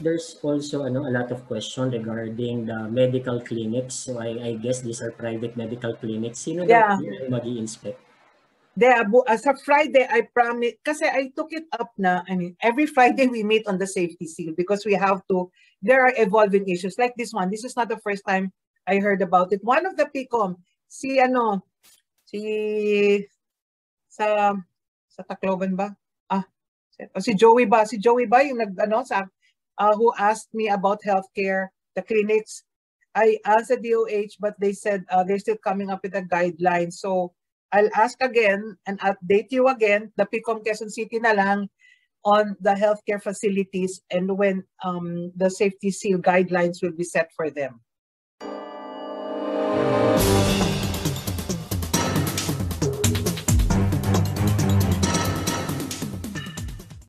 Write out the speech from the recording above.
there's also ano, a lot of question regarding the medical clinics. So I, I guess these are private medical clinics. Sino Yeah. daw mag inspect De, abu, uh, sa Friday, I promise, kasi I took it up na, I mean, every Friday we meet on the safety seal because we have to, there are evolving issues like this one. This is not the first time I heard about it. One of the PICOM, si ano, si, sa, sa Tacloban ba? Ah, si, oh, si Joey ba? Si Joey ba yung nag, ano, sa, uh, who asked me about healthcare, the clinics. I asked the DOH, but they said uh, they're still coming up with a guideline. So, I'll ask again and update you again, the PICOM Quezon City na lang, on the healthcare facilities and when um, the safety seal guidelines will be set for them.